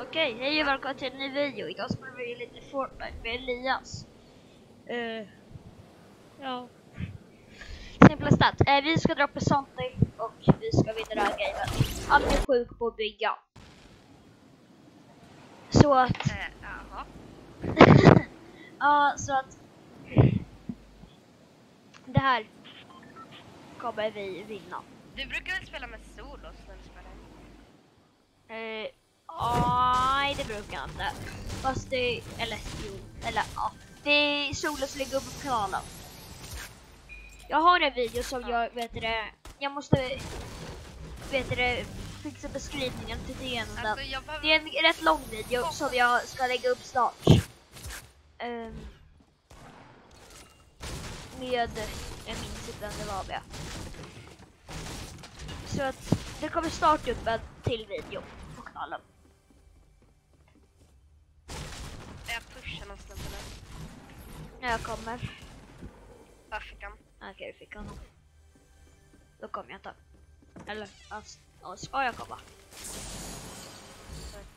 Okej, hej och välkomna till en ny video. Idag spelar vi lite Fortnite med Elias. Uh, ja. Simpla stats. Uh, vi ska dra something och vi ska vinna det här gamet. Han är sjuk på att bygga. Så att... Eh, jaha. Ja, så att... Det här kommer vi vinna. Du brukar väl spela med solos när du spelar? Eh, Nej, det brukar jag inte. Fast det, eller jo, eller ja. Det är solen som ligger uppe på kanalen. Jag har en video som jag, vet det, jag måste, vet det, fixa beskrivningen till det. Alltså behöver... Det är en rätt lång video som jag ska lägga upp snart. Um, med, jag minns inte vem det var med. Så att det kommer snart upp en till video på kanalen. Jag pushar någon snubbe nu. När jag kommer. Där fick han. Okej, du fick honom. Då kommer jag inte. Eller, alltså, ja, ska jag komma?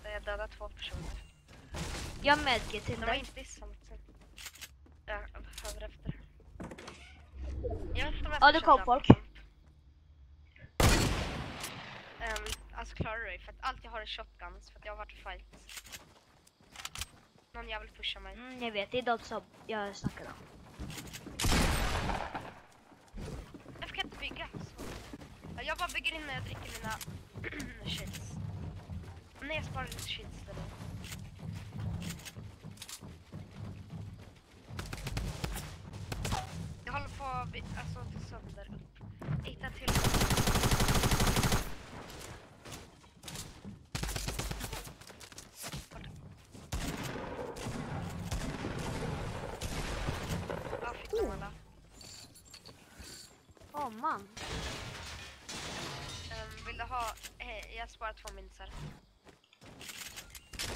Jag dödade två personer. Jag medger till De var dig. inte i samtidigt. Jag behöver efter. Jag jag Ja, det kom folk. Ehm, alltså klarar du dig? För att allt jag har är shotguns för att jag har varit i fight. Någon jävel pushar mig. Mm, jag vet, det är de som jag snackar om. Varför kan jag inte bygga? Så. Ja, Jag bara bygger in när jag dricker mina shits. Nej, jag sparar lite shits där. Jag håller på att alltså, sönder upp. Hitta till. Ja, fick de alla. Åh man. Ehm, vill du ha... Hej, jag sparar två minser.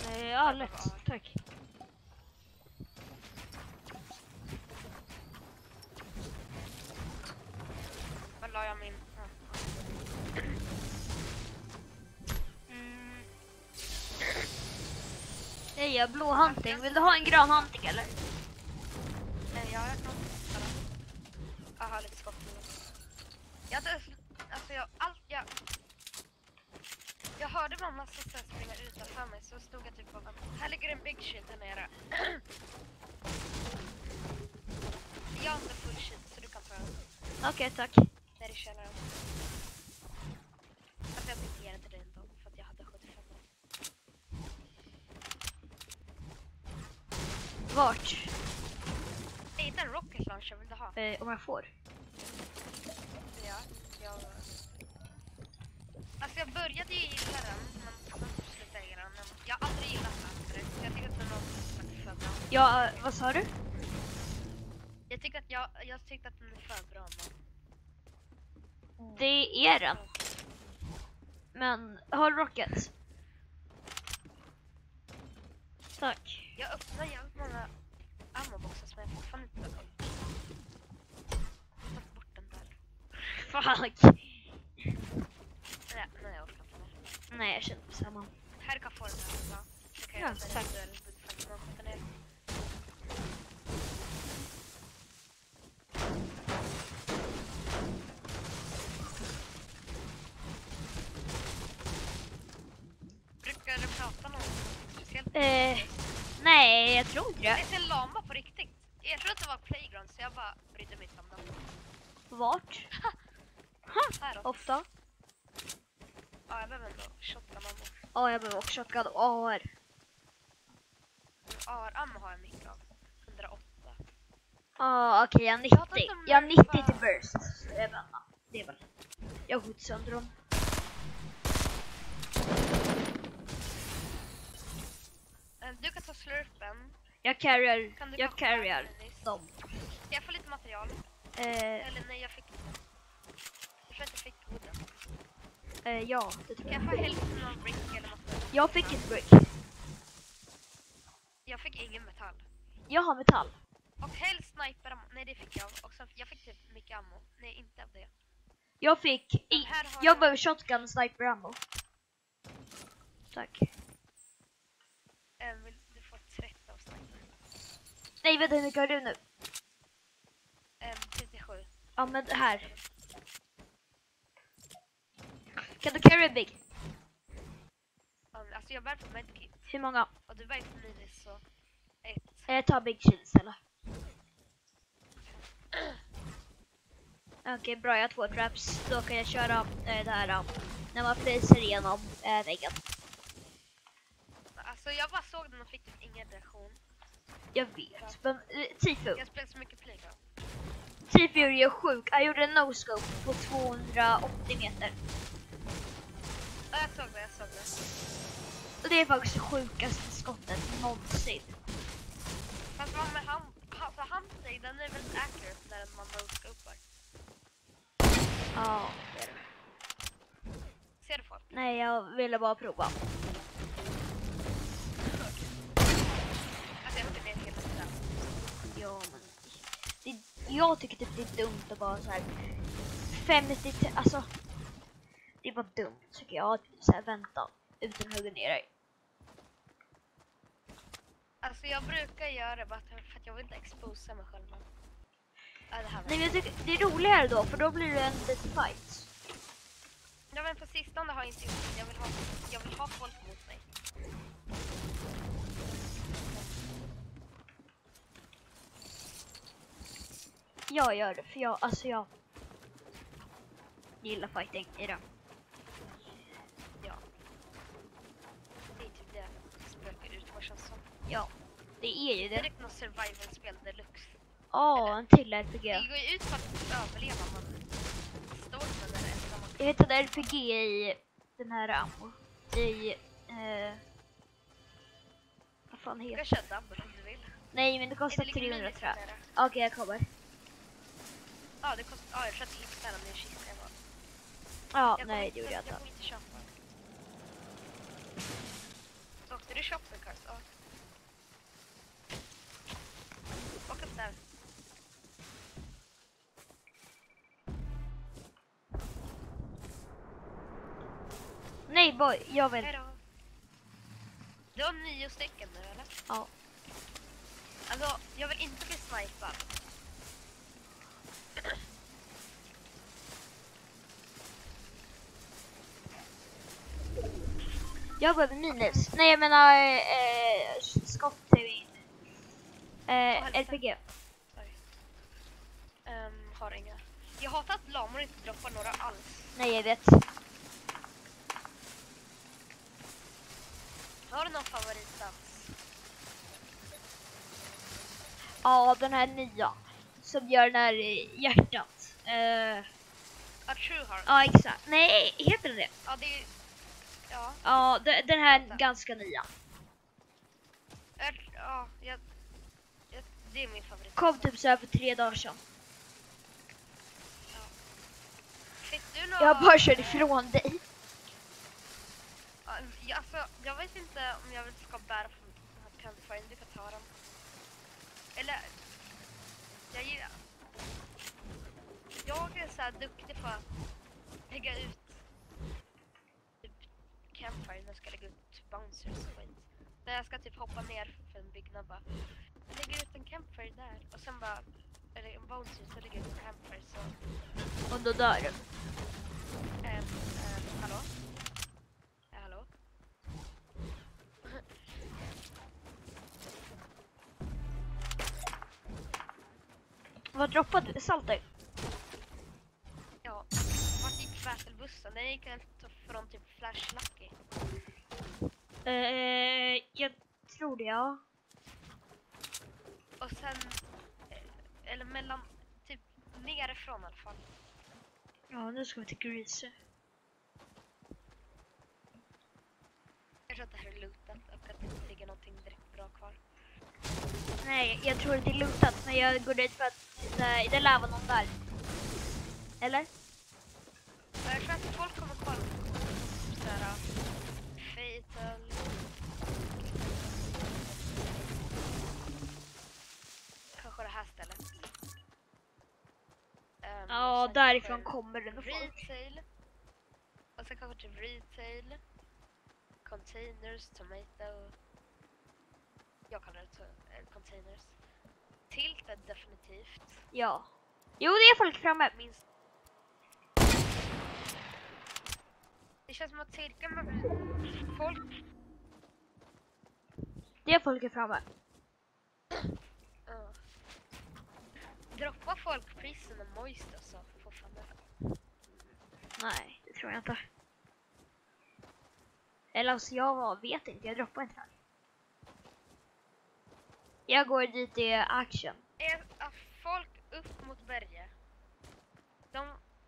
Eh, ja, lätt. Tack. Var la jag min... Mm. Nej, jag har blå hunting. Vill du ha en grön hunting eller? Nej, jag har hört någon testa den. Jag har lite skott nu. Jag hade... Alltså jag... Allt jag... Jag hörde bara massa så springa utanför mig så stod jag typ väntade. Här ligger en big shit här nere. jag har inte full shit så du kan ta den. Okej, tack. Där i källaren. Fast jag tänkte ge den till dig ändå för att jag hade 75 år. Vart? Jag hittade en rocket launcher, vill du ha? Eh, om jag får. Ja, jag... Alltså jag började ju gilla den, men slutade jag gilla den. Jag har aldrig gillat den förut. Jag tycker att den var för bra. Ja, vad sa du? Jag tycker att jag, jag tyckte att den är för bra. Men... Det är den. Men, har rocket? Tack. Jag öppnar jävligt många ammoboxar som jag fortfarande inte har tagit. Tagit bort den där. Fuck. Nej, nej jag orkar inte mer. Nej, jag känner samma. Här kan få den här. bra. Så kan Ja, jag ta tack. den duell budfight och skjuta ner. Brukar du prata något speciellt? Eh, nej, jag tror inte det. Jag ser lama på riktigt. Jag tror att det var playground så jag bara brydde mig inte om dem. Vart? Ofta? Ja, jag behöver shotgun ammo. Ja, jag behöver också shotgun och AR. AR-ammo har jag mycket av. 108. Ja, okej, jag har Jag har 90. fått en Jag har 90 nerfa. till burst. Så vet inte. Det är väl. Jag skjuter sönder dem. Eh, Du kan ta slurpen. Jag carryar, jag carryar dem. Jag få lite material? Eh, Eller nej, jag fick Eh, ja, det tycker jag. Skaffa hälften av brick eller något. Jag fick ett brick. Jag fick ingen metall. Jag har metall. Och helst sniper ammo. Nej, det fick jag. Och sen, jag fick typ mycket ammo. Nej, inte av det. Jag fick... I, jag, jag behöver shotgun och sniper ammo. Tack. Äh, vill du få 30 av sniper? Nej, vänta, hur mycket har du nu? Ehm, äh, 37. Ja, men här. Kan du carry big? Alltså jag bär på medkit. Hur många? Och du bär på minis så... Ett. Jag tar big shields eller? Okej bra, jag har två traps. Då kan jag köra eh, det här då. När man fryser igenom eh, väggen. Alltså jag bara såg den och fick typ ingen reaktion. Jag vet. Men eh, Tifu. Jag spelar så mycket Playground. Tifu är ju sjuk. Jag gjorde en no-scope på 280 meter. Såg det, jag såg det. Det är faktiskt det sjukaste skottet någonsin. Fast vad med hand... ha- För handsteg, den är väldigt accurate när man no-scopar. Ja, det är det. Ser du folk? Nej, jag ville bara prova. Alltså jag vet inte hela tiden. Ja, men det, jag tycker typ det är dumt att bara så här 50 till, alltså är bara dumt tycker jag att så här vänta utan hugga ner dig. Alltså jag brukar göra det bara för att jag vill inte exposa mig själv. Ja, det här var... Nej, men jag tycker det är roligare då för då blir det en liten fight. Ja men på sistone har jag inte gjort det. Jag vill ha, jag vill ha folk mot mig. Jag gör det för jag, alltså jag gillar fighting i det. Ja. Det är typ det spökar ut vad känns som. Ja, det är ju Det är det. direkt något survival-spel deluxe. Ja, en till RPG. Det går ju ut på att överleva man står med den ensam. Jag hittade RPG i den här ammo. I, eh, vad fan Du heter kan köra double om du vill. Nej men det kostar Är det ligger 300 minis tror jag. Okej jag kommer. Ja, det kostar... Ja, jag tror att det ligger nära min kista. Jag. Ja, Jag nej det gjorde jag jag inte. kommer inte köpa. Åkte du shopping cart? Ja. Där. Nej boy, jag vill. Hejdå. Du har nio stycken nu eller? Ja. Alltså, jag vill inte bli snipad. Jag behöver minus. Nej jag menar eh, skott till. Eh, RPG. Jag hatar att lamor inte droppar några alls. Nej jag vet. Har du någon favoritdans? Ja den här nya. Som gör den här hjärtat. Eh, Ja, True Heart. ja exakt. Nej, heter den det? Ja, det är... Ja. Ja de- den här ganska nya. Ja, jag, jag, det är min favorit. Kom typ så här för tre dagar sedan. Fick du några... Jag bara körde ifrån dig. Ja, Alltså, jag vet inte om jag vill ska bära på den här campfire. Du kan ta den. Eller... Jag gillar... Jag är så här duktig på att lägga ut typ campfire när jag ska lägga ut bouncers och skit. När jag ska typ hoppa ner för en byggnad bara. Jag lägger ut en campfire där och sen bara... Eller en bouncer så ut en campfire så... Och då dör du. Ehm, ehm, hallå? Hallå? Vad droppade du? Salter? Ja, vart gick battle-bussen? Den gick från typ Flash Lucky. Eh, jag tror det ja. Och sen, eh, eller mellan, typ nerifrån i alla fall. Ja nu ska vi till Grease. Jag tror att det här är lootat och att det inte ligger någonting direkt bra kvar. Nej, jag tror det är lootat men jag går dit för att det, det lär vara någon där. Eller? Jag tror att folk kommer kolla sådär uh, Ja, därifrån kommer det nog folk. Retail. Och sen kanske typ retail. Containers, tomato. Jag kallar det eh, containers. Tilted definitivt. Ja. Jo, det är folk framme. Minst. Det känns som att cirkeln med folk... Det är folk framme. Ja. Droppa folk prisen och moist alltså. Det. Nej, det tror jag inte. Eller alltså jag vet inte, jag droppar inte här. Jag går dit i action. Är är folk upp mot berget? De,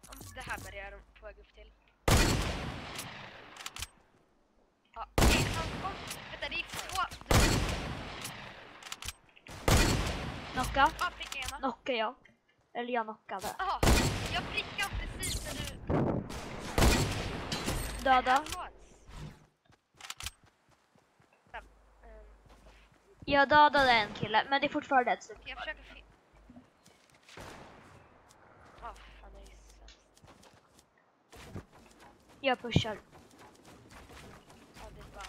om det här berget är de på väg upp till. Ja, han kom. Vänta, det är två. Knocka. Knockar jag. Eller jag knockade. Jaha, jag prickade precis när du... Döda. Jag dödade en kille, men det är fortfarande ett stycke. Jag försöker. Åh, fan är. Jag pushar. Ja, det är bara...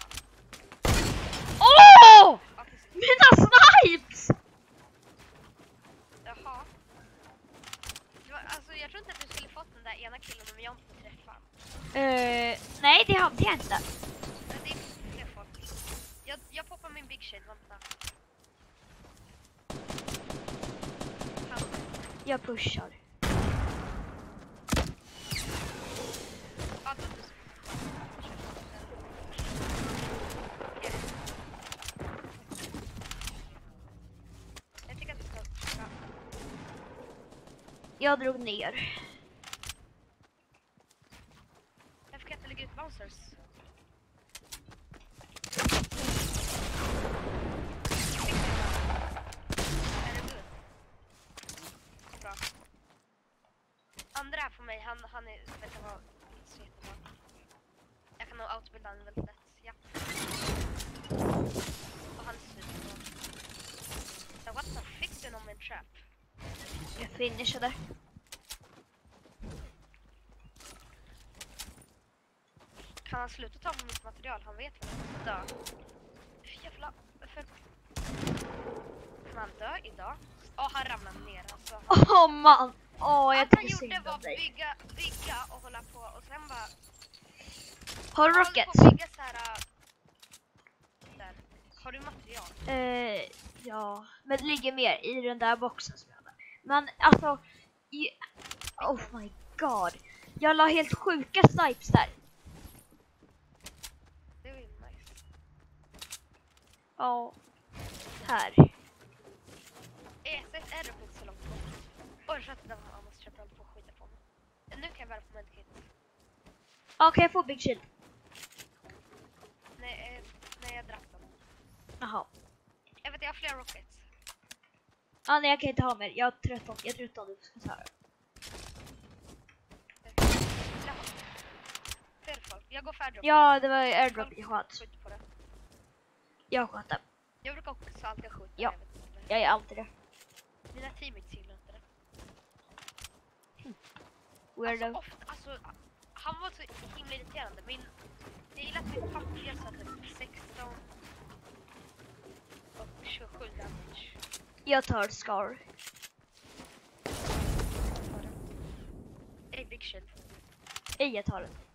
Åh! Ja, precis. Mina snipes! Jaha. Det var, alltså, jag tror inte att du skulle fått den där ena killen om jag inte träffade. Eh, nej, det hade jag inte. Men det är fler folk. Jag, jag poppar min big shit, vänta. Han, Jag pushar. ja, då, du, jag tycker att vi ska... Ja. Jag drog ner. Jag fick inte lägga ut bouncers. Är det good? Bra. Andra här på mig, han, han är, vet jag vad, inte så jättebra. Jag kan nog outbilda honom väldigt lätt. Ja. Och han är superbra. Så what the fick du någon med en trap? Jag finishade. Kan han sluta ta mitt material? Han vet väl att han ska dö. Jävla... För... Kan han dö idag? Ja, han ramlade ner alltså. Åh oh, man! Åh, jag Allt han tycker gjorde synd var om att dig. bygga, bygga och hålla på och sen bara... Har du rockets? bygga så här... äh, Där. Har du material? Eh, ja, men det ligger mer i den där boxen som jag hade. Men alltså, i, oh my god. Jag la helt sjuka snipes där. Det var ju nice. Ja. Här. E6 är inte så långt bort. Oj, jag att annars köpte han på skita på mig. Nu kan jag värva på medkit. Ja, kan jag få big shield? Nej, eh, nej jag drack dem. Jaha. Jag vet, jag har fler rockets. Ja, nej jag kan inte ha mer. Jag har 13. Jag är 13 du ska ta det. Jaha. Fler folk. Jag går färdrop. Ja, det var airdrop jag sköt. Jag sköt den. Jag brukar också alltid skjuta. Ja. jag. Jag är alltid det. Mina teammates gillar inte det. Weirdo. Alltså, ofta, alltså, han var så himla irriterande. Min, jag gillar att min papper satte 16 och 27 damage. Jag tar scar. Ey, big shield. Ej, jag tar den.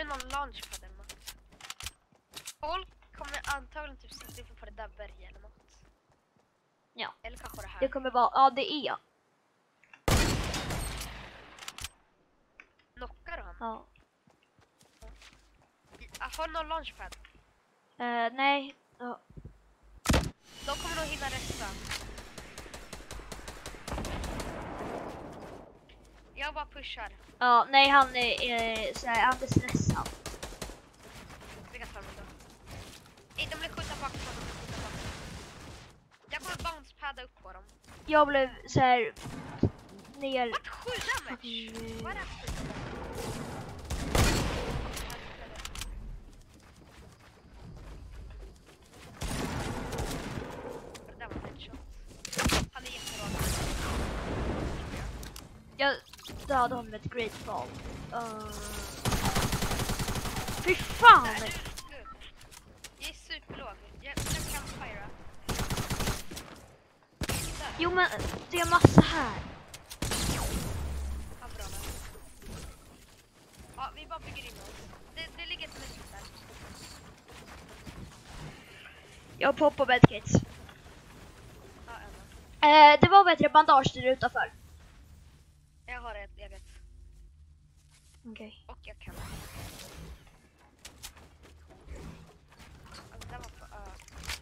Du någon launchpad eller något? Folk kommer antagligen typ sitta uppe på det där berget eller något. Ja. Eller kanske det här. Det kommer vara, ja det är jag. Knockar han? Ja. Ah, Har du någon launchpad? Eh, nej. Ja. De kommer nog hinna resta. Jag bara pushar. ja, nej han är, eh, såhär, han är stressad. Vi kan ta dem då. Ey, de blir skjutna bakifrån. de blir skjutna bakifrån. Jag kommer bouncepadda upp på dem. Jag blev såhär ner. What? 7 damage? Mm. Vad är det här för skit? Det där var en headshot. Döda honom med ett great fall. Uh... Fy fan! Du. Jag är superlåg. Jag, jag kan fira. Jo men det är massa här. Ja, bra där. Ja, vi bara bygger in oss. Det, det ligger ett medkit där. Jag poppar medkits. Ja. Eh, det var bättre bandage där utanför. Jag har ett. Okej. Och jag kan. Ja, den var på ö.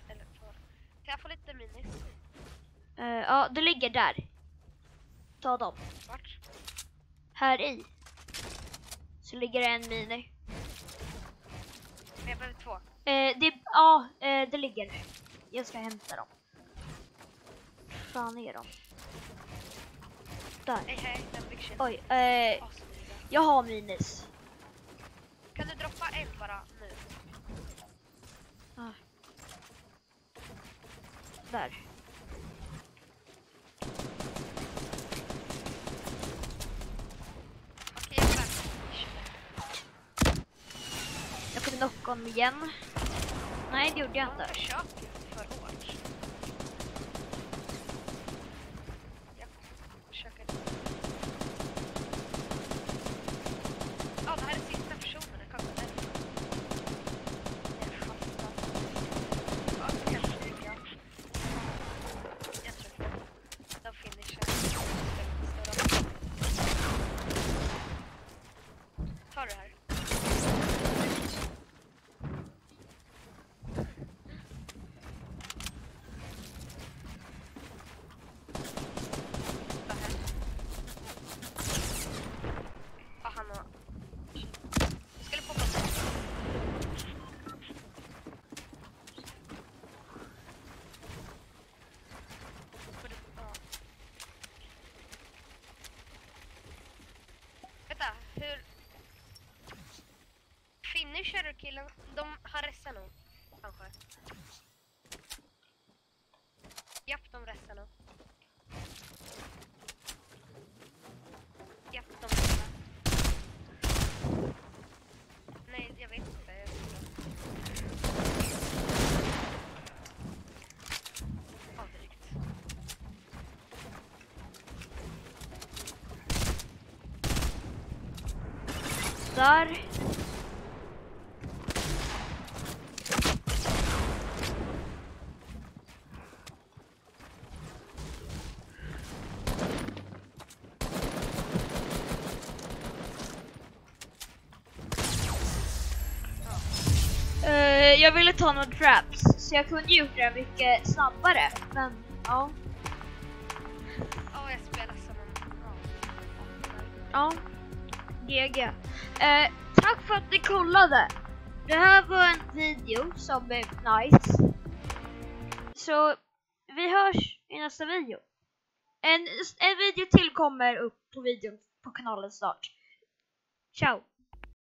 Eller på... Kan jag få lite minis? Eh, ja, det ligger där. Ta dem. Vart? Här i. Så ligger det en mini. Men jag behöver två. Eh, det, ja, eh, det ligger nu. Jag ska hämta dem. Fan är de? Där. Hej hej, den. Oj, eh, Asmyra. Jag har minis. Kan du droppa en bara nu? Där. Okej, med. Jag kommer knocka honom igen. Nej, det gjorde jag inte. försöker för hårt. Jag försöker. Ja, det här är sista personen. Jag kan gå därifrån. Jag är fastad. Ja, kanske det är jag. Jag tror det. De finishar. Tar du det här? Vad här? Ja, han har... Jag skulle poppa på. Får du- ja. Vänta, hur... Finisher-killen, de har restat nog, kanske. Japp, de restar nog. Japp, de restar. Nej, jag vet inte. Jag tror det. Avdrygt. Där. Eh, jag ville ta några traps, så jag kunde gjort det mycket snabbare. Men ja, Ja, jag spelar som en... Ja. GG. Eh, tack för att ni kollade. Det här var en video som är nice. Så vi hörs i nästa video. En, en video till kommer upp på videon på kanalen snart. Ciao!